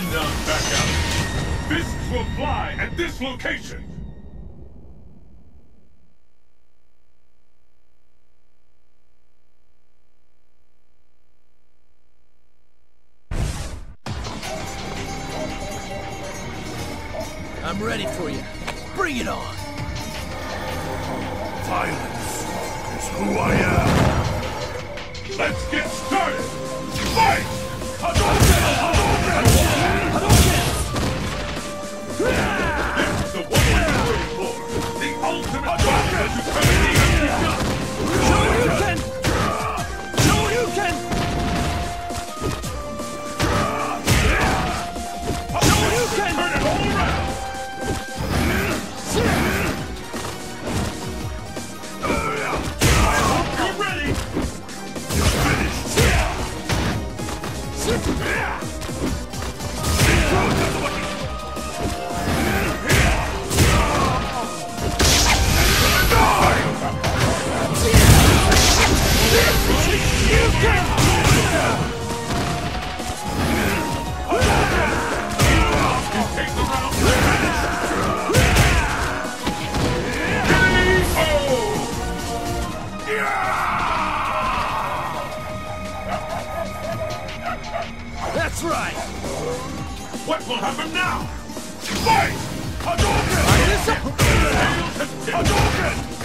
Down, back out. Fists will fly at this location. I'm ready for you. Bring it on. Violence is who I am. You can That's right! What will happen now? Fight! Hadouken! Hadouken!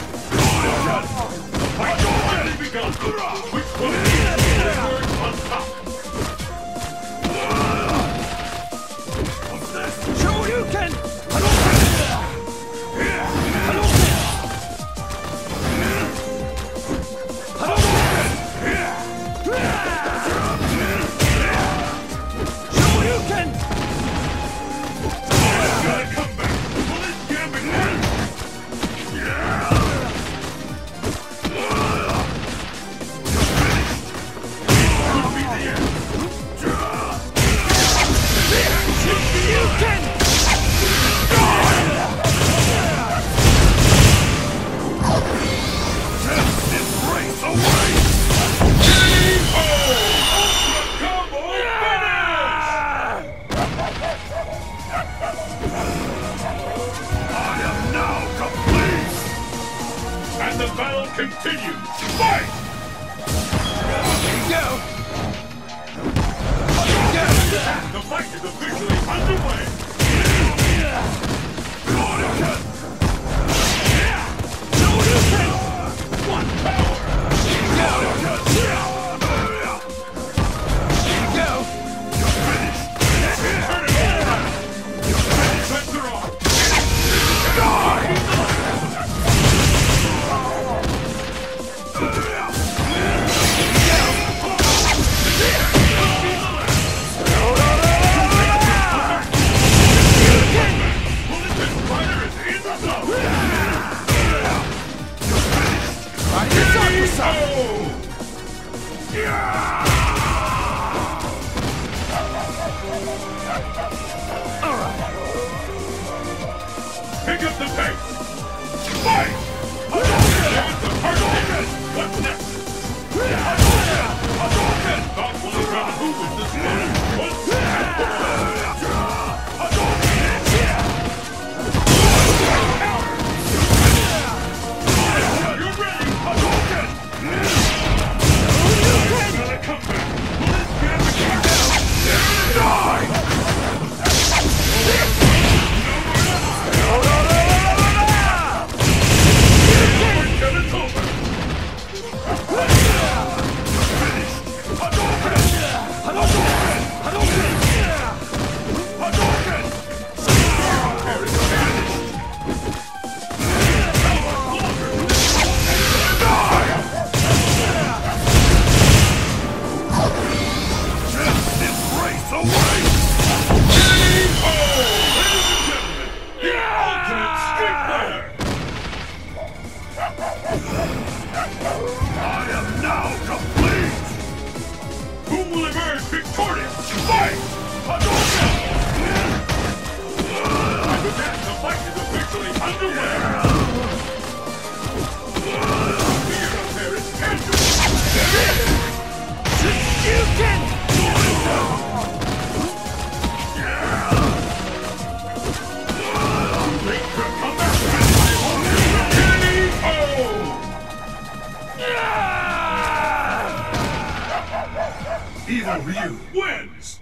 Fight! Go! Go! The fight is officially underway! Yeah! Who will emerge victorious? Fight! Ryu wins!